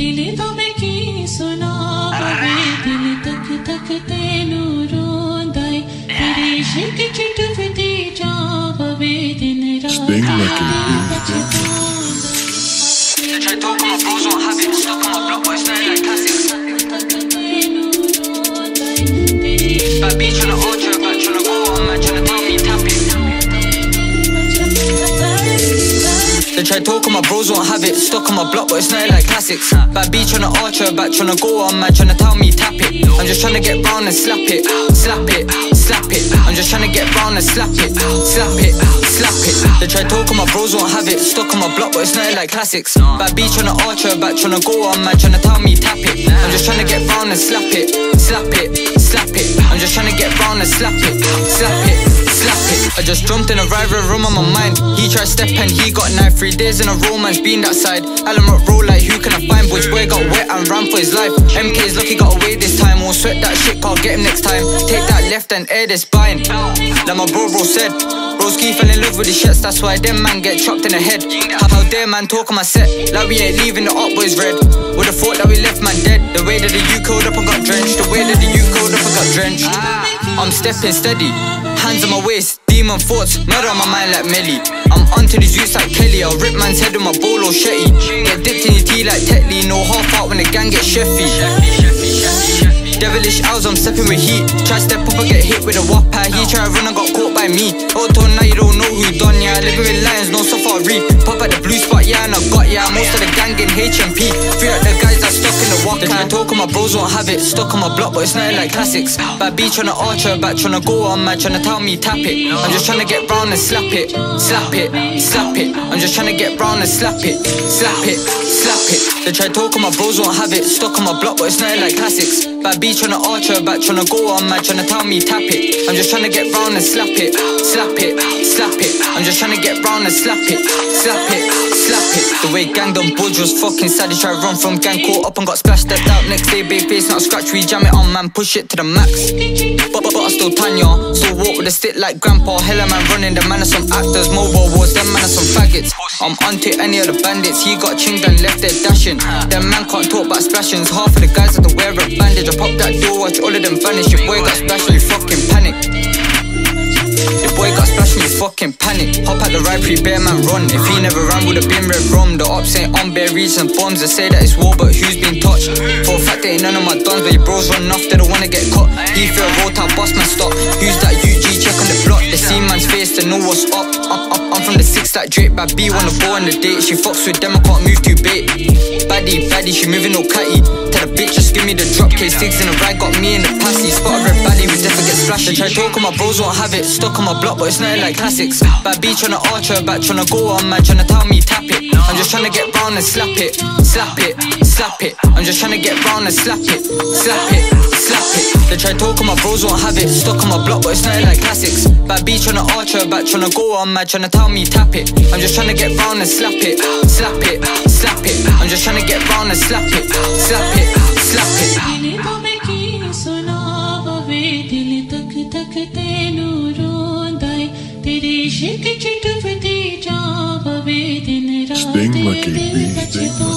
दिल तो मैं की सुना बे दिल तक तक तेनू रोंदाई तेरे इश्क चिटफती जा बे दिन रात Tratou como abuso, rabisco como proposta, ela tá Try talk on my bros, won't have it. Stuck on my block, but it's not like classics. Bad on the ultra, back tryna go on, man, tryna tell me tap it. I'm just tryna get round and slap it, slap it, slap it. I'm just tryna get round and slap it, slap it, slap it. They try to talk on my bros, won't have it. Stuck on my block, but it's not like classics. Bad on the ultra, back tryna go on, man, tryna tell me tap it. I'm just tryna get round and slap it, slap it, slap it. I'm just tryna get round and slap it, I just jumped in a rival room on my mind. He tried step and he got knife. Three days in a row, man's been that side. Alan roll like who can I find? Boys boy got wet and ran for his life. MK's lucky got away this time. Won't sweat that shit, can't get him next time. Take that left and air this spine. Like my bro bro said. Broski fell in love with the shits, that's why them man get chopped in the head. How, how dare man talk on my set? Like we ain't leaving the up boys red. Would've thought that we left man dead. The way that the U code up and got drenched. The way that the U code up and got drenched. I'm stepping steady, hands on my waist. Demon thoughts, murder on my mind like Melly. I'm onto these juice like Kelly. I'll rip man's head with my bolo shetty. Get dipped in his tea like Tetley. No half out when the gang gets chefy. Devilish hours, I'm stepping with heat. Try step up and get hit with a whopper. He try run I got caught by me. Auto now you don't know stuck in the walker. They try talk on my bros, won't have it. Stuck on my block, but it's not like classics. Bad B tryna archer, back tryna go on, man, tryna tell me tap it. I'm just tryna get round and slap it, slap it, slap it. I'm just tryna get round and slap it, slap it, slap it. They try talk on my bros, won't have it. Stuck on my block, but it's not like classics. Bad B tryna archer, back tryna go on, man, tryna tell me tap it. I'm just tryna get round and slap it, slap it, slap it. I'm just tryna get round and slap it, slap it, it. The way gang done budge was fucking sad. He tried run from gang, caught up and got splashed. Stepped out next day, baby face not scratch. We jam it on, man, push it to the max. But, but, but I still Tanya, still walk with a stick like grandpa. Hella man running, the man are some actors. Mobile wars, them man are some faggots. I'm onto any of the bandits. He got chinged and left there dashing. Them man can't talk about splashings. Half of the guys have to wear a bandage. I pop that door, watch all of them vanish. Your boy got splashed, you fucking and panic. Hop at the right pre bear man run. If he never ran, would've been red rum. The ops ain't on bare reads and bombs. They say that it's war, but who's been touched? For a fact, they ain't none of my dons, but your bros run off, they don't wanna get caught. He feel roll top boss man stop. Who's that UG? Check on the block. They see man's face, they know what's up. Up, up, I'm from the six that Drake, but B wanna go on the date. She fucks with them, I can't move too bait. Baddie, baddie, she moving all catty. Tell the bitch just give me the drop case. Six in the ride, got me in the passy. Spot a They try talk on my bros, won't have it. Stuck on my block, but it's not like classics. Bad B tryna archer, back tryna go on, man, tryna tell me tap it. I'm just tryna get round and slap it, slap it, slap it. I'm just tryna get round and slap it, slap it, slap it. They try talk on my bros, won't have it. Stuck on my block, but it's not like classics. Bad B tryna archer, back tryna go on, man, tryna tell me tap it. I'm just tryna get round and slap it, slap it, slap it. I'm just tryna get round and slap it, slap it, slap it. Sting like a bee.